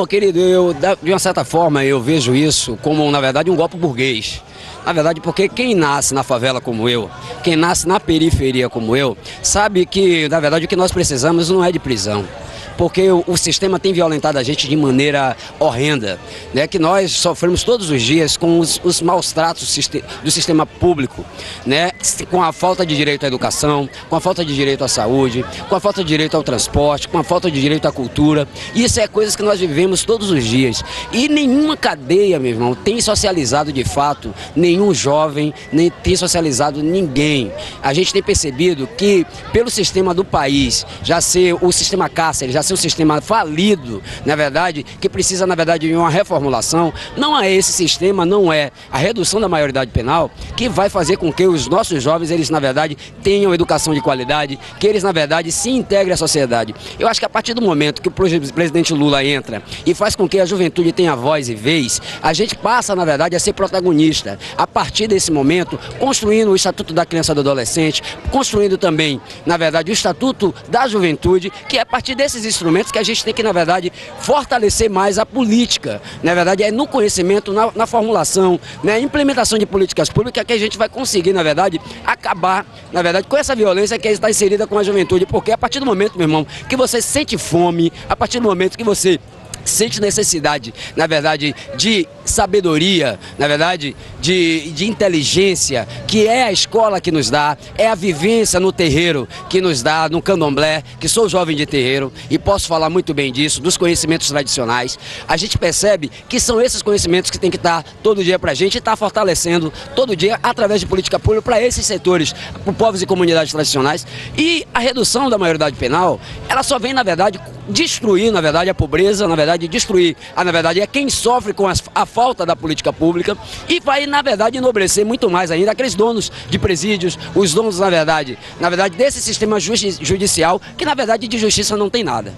Bom, querido, eu, de uma certa forma, eu vejo isso como, na verdade, um golpe burguês. Na verdade, porque quem nasce na favela como eu, quem nasce na periferia como eu, sabe que, na verdade, o que nós precisamos não é de prisão porque o, o, sistema tem violentado a gente de maneira horrenda, né? que nós sofremos todos os dias com os, os maus tratos do sistema público, né? com a falta de direito à educação, com a falta de direito à saúde, com a falta de direito ao transporte, com a falta de direito à cultura. Isso é coisas que nós vivemos todos os dias. E nenhuma cadeia, meu irmão, tem socializado de fato nenhum jovem, nem tem socializado ninguém. A gente tem percebido que, pelo sistema do país, já ser o sistema cárcere, já ser ser um sistema falido, na verdade, que precisa, na verdade, de uma reformulação, não é esse sistema, não é a redução da maioridade penal que vai fazer com que os nossos jovens, eles, na verdade, tenham educação de qualidade, que eles, na verdade, se integrem à sociedade. Eu acho que a partir do momento que o presidente Lula entra e faz com que a juventude tenha voz e vez, a gente passa, na verdade, a ser protagonista. A partir desse momento, construindo o Estatuto da Criança e do Adolescente, construindo também, na verdade, o Estatuto da Juventude, que é a partir desses instrumentos que a gente tem que, na verdade, fortalecer mais a política. Na verdade, é no conhecimento, na, na formulação, na né, implementação de políticas públicas que a gente vai conseguir, na verdade, acabar, na verdade, com essa violência que está inserida com a juventude. Porque a partir do momento, meu irmão, que você sente fome, a partir do momento que você sente necessidade, na verdade, de sabedoria, na verdade, de, de inteligência, que é a escola que nos dá, é a vivência no terreiro que nos dá, no candomblé, que sou jovem de terreiro e posso falar muito bem disso, dos conhecimentos tradicionais. A gente percebe que são esses conhecimentos que tem que estar todo dia para a gente e estar tá fortalecendo todo dia através de política pública para esses setores, para povos e comunidades tradicionais. E a redução da maioridade penal, ela só vem, na verdade, destruir, na verdade, a pobreza, na verdade, destruir, a, na verdade, é quem sofre com a falta da política pública e vai, na verdade, enobrecer muito mais ainda aqueles donos de presídios, os donos, na verdade, na verdade, desse sistema judicial, que, na verdade, de justiça não tem nada.